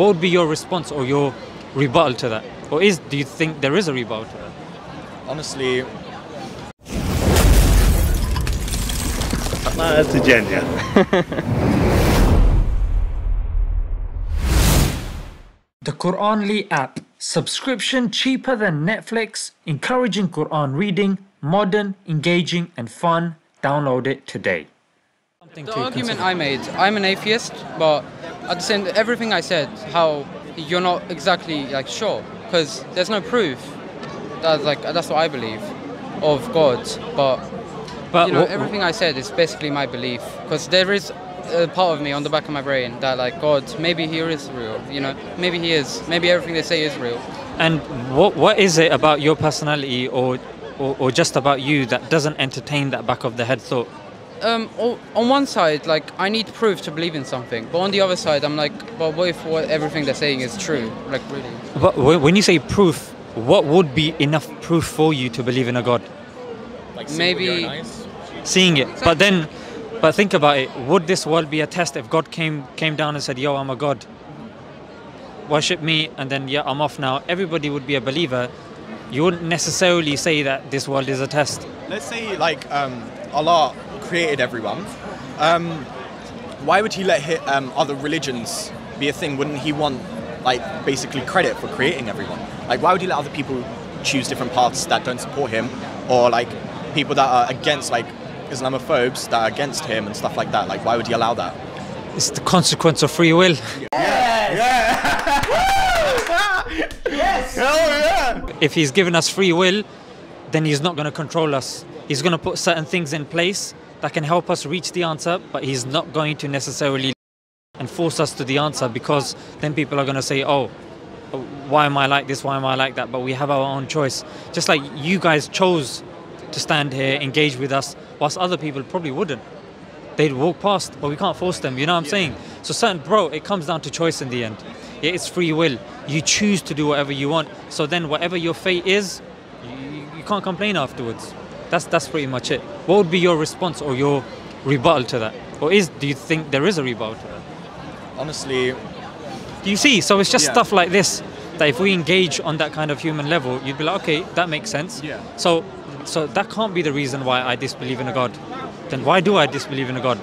what would be your response or your rebuttal to that? Or is do you think there is a rebuttal to that? Honestly, uh, That's a gen, yeah. The Quranly app. Subscription cheaper than Netflix, encouraging Quran reading, modern, engaging, and fun. Download it today. The to argument consider. I made, I'm an atheist, but at the same, everything I said, how you're not exactly like sure, because there's no proof. That's like that's what I believe of God, but but you know what- everything I said is basically my belief, because there is a part of me on the back of my brain that like God, maybe He is real, you know, maybe He is, maybe everything they say is real. And what what is it about your personality or, or or just about you that doesn't entertain that back of the head thought? Um, on one side, like I need proof to believe in something, but on the other side, I'm like, well, what if what everything they're saying is true? Like really? But when you say proof, what would be enough proof for you to believe in a God? like see Maybe- with your own eyes. Seeing it, but then, but think about it. Would this world be a test if God came came down and said, "Yo, I'm a God. Worship me," and then yeah, I'm off now. Everybody would be a believer. You wouldn't necessarily say that this world is a test. Let's say like um, Allah created everyone. Um, why would He let hi um, other religions be a thing? Wouldn't He want like basically credit for creating everyone? Like why would He let other people choose different paths that don't support Him, or like people that are against like Islamophobes that are against Him and stuff like that? Like why would He allow that? It's the consequence of free will. Yes. Yes. Oh yeah. If he's given us free will, then he's not going to control us. He's going to put certain things in place that can help us reach the answer, but he's not going to necessarily and force us to the answer because then people are going to say, oh, why am I like this? Why am I like that? But we have our own choice. Just like you guys chose to stand here, engage with us, whilst other people probably wouldn't. They'd walk past, but we can't force them. You know what I'm saying? So, certain, bro, it comes down to choice in the end. Yeah, it's free will. You choose to do whatever you want. So then, whatever your fate is, you, you can't complain afterwards. That's that's pretty much it. What would be your response or your rebuttal to that? Or is do you think there is a rebuttal to that? Honestly, Do you see? So it's just Yeah. stuff like this that if we engage on that kind of human level, you'd be like, okay, that makes sense. Yeah. So, so that can't be the reason why I disbelieve in a God. Then why do I disbelieve in a God?